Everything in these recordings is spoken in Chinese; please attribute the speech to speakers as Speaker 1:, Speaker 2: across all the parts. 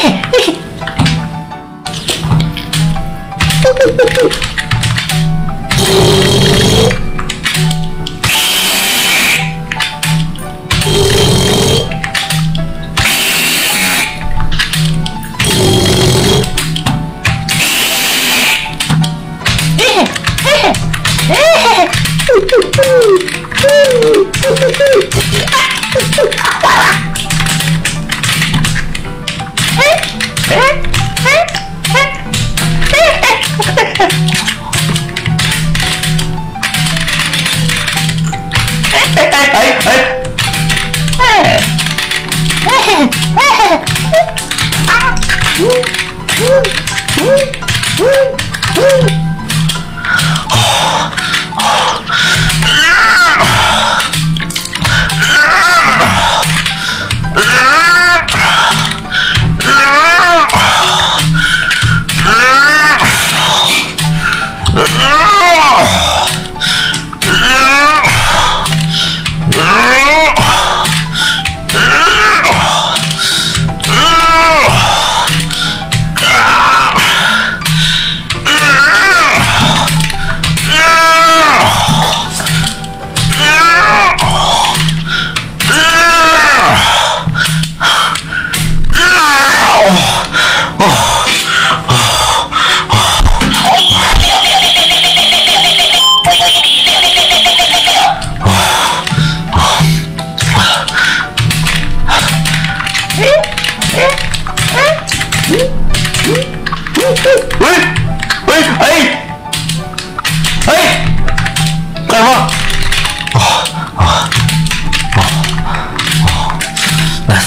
Speaker 1: Ah! 喂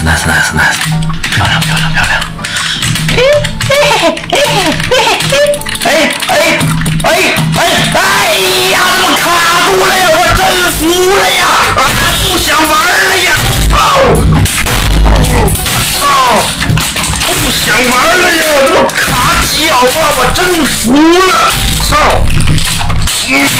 Speaker 1: nice nice nice，漂亮漂亮漂亮。哎哎哎哎，哎呀，怎么卡住了呀，我真服了呀，不想玩了呀。操，不想玩了呀，这么卡脚了，我真服了。操，师傅。